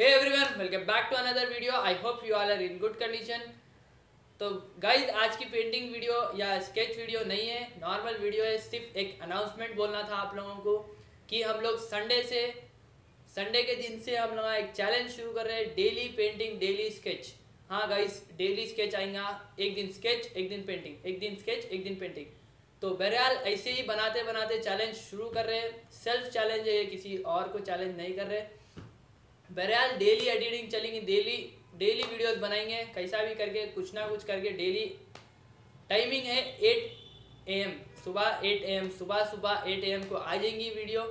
Hey everyone, welcome back to another video. I hope you all are in good condition. तो guys आज की painting video या sketch video नहीं है. Normal video है सिर्फ़ एक अनाउंसमेंट बोलना था आप लोगों को कि हम लोग संडे से संडे के दिन से हम लोग एक चैलेंज शुरू कर रहे हैं डेली पेंटिंग डेली स्केच हाँ गाइस डेली स्केच आएगा। एक दिन स्केच एक दिन पेंटिंग एक दिन स्केच एक दिन पेंटिंग तो बहरहाल ऐसे ही बनाते बनाते चैलेंज शुरू कर रहे हैं। सेल्फ चैलेंज है ये किसी और को चैलेंज नहीं कर रहे। बहरहाल डेली एडिटिंग चलेंगी डेली डेली वीडियोस बनाएँगे, कैसा भी करके, कुछ ना कुछ करके डेली टाइमिंग है एट एम सुबह एट एम सुबह सुबह एट एम को आ जाएँगी वीडियो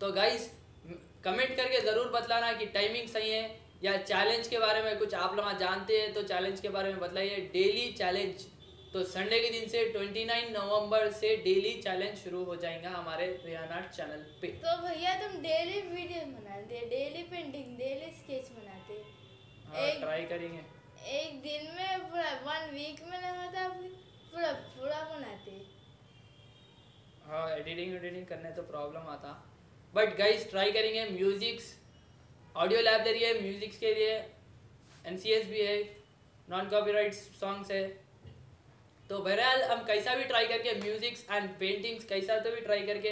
तो गाइस कमेंट करके ज़रूर बतलाना कि टाइमिंग सही है या चैलेंज के बारे में कुछ आप लोग जानते हैं तो चैलेंज के बारे में बताइए डेली चैलेंज तो संडे के दिन से 29 नवंबर से डेली चैलेंज शुरू हो जाएगा हमारे रियाना चैनल पे। तो भैया तुम डेली वीडियो बनाते डेली पेंटिंग डेली स्केच बनाते। हाँ ट्राई करेंगे। एक दिन में पूरा वन वीक में नहीं होता पूरा पूरा बनाते। हाँ एडिटिंग एडिटिंग करने तो प्रॉब्लम आता। बट गाइस ट्राई करेंगे म्यूजिक्स ऑडियो लाइब्रेरी है म्यूजिक्स के लिए। एन भी है। नॉन कॉपीराइट सॉन्ग्स है। तो बहरहाल, हम कैसा भी ट्राई करके म्यूजिक्स एंड पेंटिंग्स कैसा तो भी ट्राई करके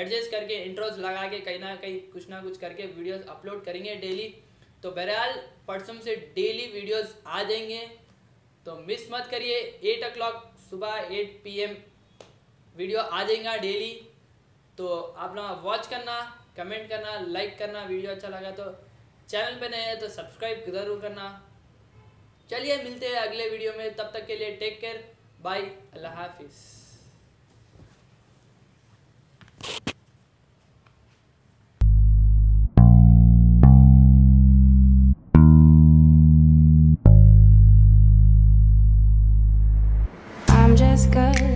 एडजस्ट करके इंट्रोज लगा के कहीं ना कहीं कुछ ना कुछ करके वीडियोस अपलोड करेंगे डेली तो बहरहाल, परसों से डेली वीडियोस आ जाएँगे। तो मिस मत करिए एट ओ सुबह एट पीएम वीडियो आ जाएगा डेली तो लोग वॉच करना कमेंट करना लाइक करना वीडियो अच्छा लगा तो चैनल पे नए हैं तो सब्सक्राइब ज़रूर करना। चलिए मिलते हैं अगले वीडियो में, तब तक के लिए take care Bye. Allah Hafiz. I'm just good.